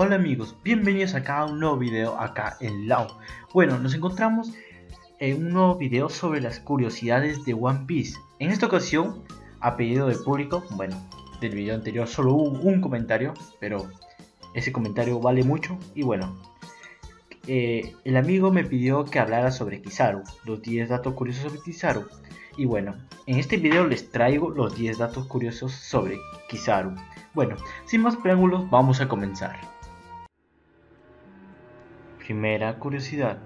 Hola amigos, bienvenidos acá a un nuevo video acá en Lao. Bueno, nos encontramos en un nuevo video sobre las curiosidades de One Piece. En esta ocasión, a pedido del público, bueno, del video anterior solo hubo un comentario, pero ese comentario vale mucho y bueno. Eh, el amigo me pidió que hablara sobre Kizaru, los 10 datos curiosos sobre Kizaru. Y bueno, en este video les traigo los 10 datos curiosos sobre Kizaru. Bueno, sin más preámbulos, vamos a comenzar. Primera curiosidad.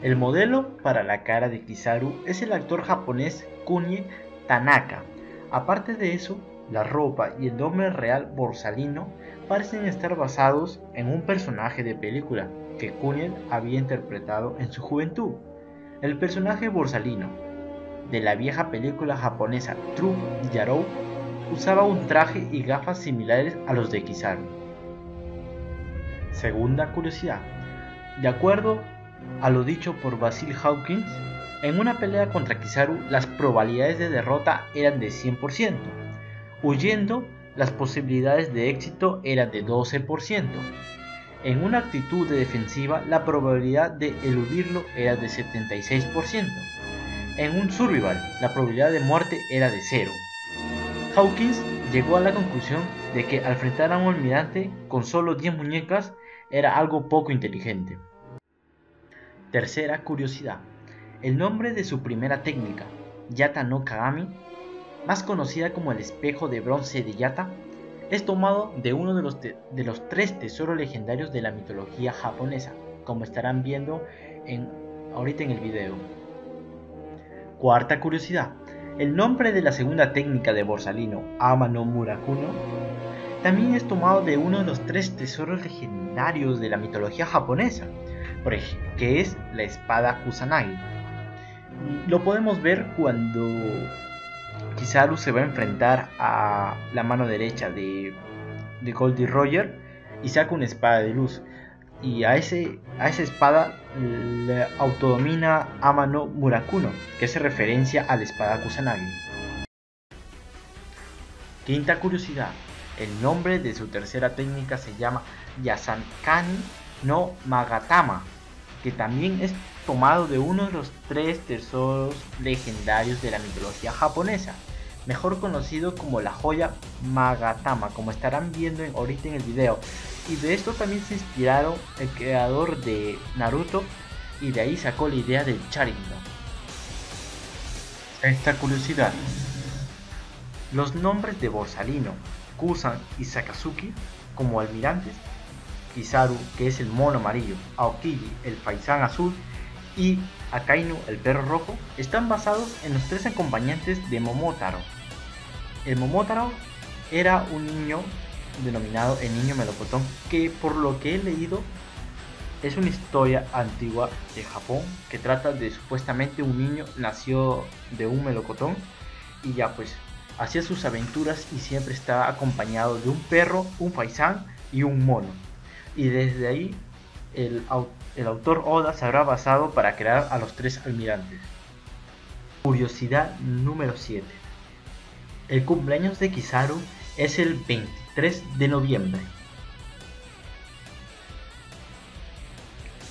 El modelo para la cara de Kizaru es el actor japonés Kunio Tanaka. Aparte de eso, la ropa y el nombre real Borsalino parecen estar basados en un personaje de película que Kunio había interpretado en su juventud. El personaje Borsalino de la vieja película japonesa True Yarou usaba un traje y gafas similares a los de Kizaru. Segunda curiosidad. De acuerdo a lo dicho por Basil Hawkins, en una pelea contra Kizaru las probabilidades de derrota eran de 100%, huyendo las posibilidades de éxito eran de 12%. En una actitud de defensiva la probabilidad de eludirlo era de 76%. En un survival la probabilidad de muerte era de 0. Hawkins llegó a la conclusión de que al enfrentar a un almirante con solo 10 muñecas era algo poco inteligente. Tercera curiosidad. El nombre de su primera técnica, Yata no Kagami, más conocida como el espejo de bronce de Yata, es tomado de uno de los, de los tres tesoros legendarios de la mitología japonesa, como estarán viendo en, ahorita en el video. Cuarta curiosidad. El nombre de la segunda técnica de Borsalino, Ama no Murakuno, también es tomado de uno de los tres tesoros legendarios de la mitología japonesa, que es la espada Kusanagi. Lo podemos ver cuando Kizaru se va a enfrentar a la mano derecha de, de Goldie Roger y saca una espada de luz. Y a, ese, a esa espada le autodomina Amano Murakuno, que hace referencia a la espada Kusanagi. Quinta curiosidad. El nombre de su tercera técnica se llama Yasankani no Magatama, que también es tomado de uno de los tres tesoros legendarios de la mitología japonesa, mejor conocido como la joya Magatama, como estarán viendo ahorita en el video. Y de esto también se inspiraron el creador de Naruto y de ahí sacó la idea del Sharingan. Esta curiosidad. Los nombres de Borsalino, Kusan y Sakazuki como almirantes Kizaru, que es el mono amarillo, Aokiji, el faisán azul, y Akainu, el perro rojo, están basados en los tres acompañantes de Momotaro. El Momotaro era un niño denominado el niño melocotón, que por lo que he leído es una historia antigua de Japón que trata de supuestamente un niño nació de un melocotón y ya pues hacía sus aventuras y siempre estaba acompañado de un perro, un faisán y un mono y desde ahí el, autor Oda se habrá basado para crear a los tres almirantes. Curiosidad número 7. El cumpleaños de Kizaru es el 23 de noviembre.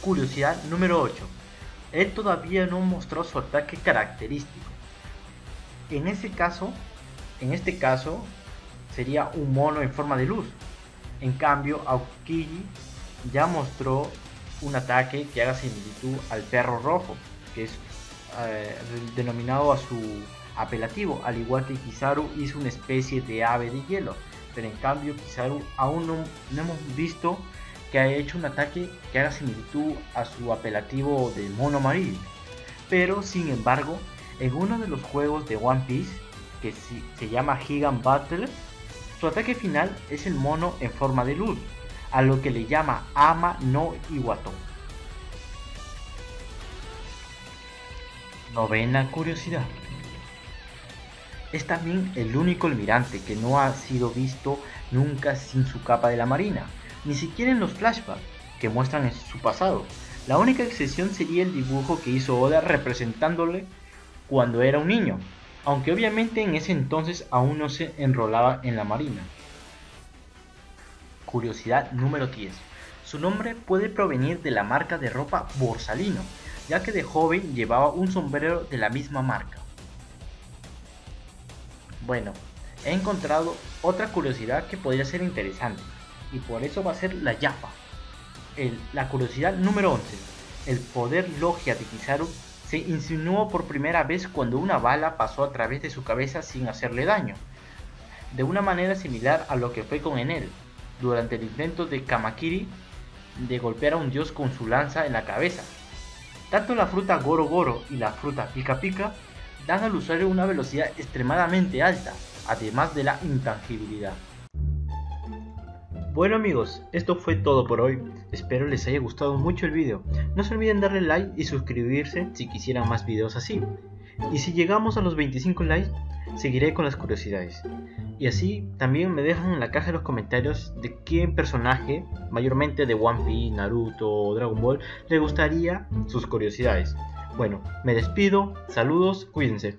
Curiosidad número 8. Él todavía no mostró su ataque característico. En ese caso, en este caso, sería un mono en forma de luz, en cambio, Aokiji ya mostró un ataque que haga similitud al perro rojo, que es eh, denominado a su apelativo, al igual que Kizaru hizo una especie de ave de hielo. Pero en cambio, Kizaru aún no, hemos visto que haya hecho un ataque que haga similitud a su apelativo de mono amarillo. Pero sin embargo, en uno de los juegos de One Piece, que se llama Gigant Battle, su ataque final es el mono en forma de luz, a lo que le llama Ama no Iwato. Novena curiosidad. Es también el único almirante que no ha sido visto nunca sin su capa de la marina, ni siquiera en los flashbacks que muestran su pasado. La única excepción sería el dibujo que hizo Oda representándole cuando era un niño, aunque obviamente en ese entonces aún no se enrolaba en la marina. curiosidad número 10. Su nombre puede provenir de la marca de ropa Borsalino, ya que de joven llevaba un sombrero de la misma marca. Bueno, he encontrado otra curiosidad que podría ser interesante, y por eso va a ser la Yapa. la curiosidad número 11. El poder logia de Kizaru se insinuó por primera vez cuando una bala pasó a través de su cabeza sin hacerle daño, de una manera similar a lo que fue con Enel, durante el intento de Kamakiri de golpear a un dios con su lanza en la cabeza. Tanto la fruta Goro Goro y la fruta Pika Pika dan al usuario una velocidad extremadamente alta, además de la intangibilidad. Bueno amigos, esto fue todo por hoy. Espero les haya gustado mucho el video. No se olviden darle like y suscribirse si quisieran más videos así. Y si llegamos a los 25 likes, seguiré con las curiosidades. Y así también me dejan en la caja de los comentarios de qué personaje, mayormente de One Piece, Naruto o Dragon Ball, le gustaría sus curiosidades. Bueno, me despido, saludos, cuídense.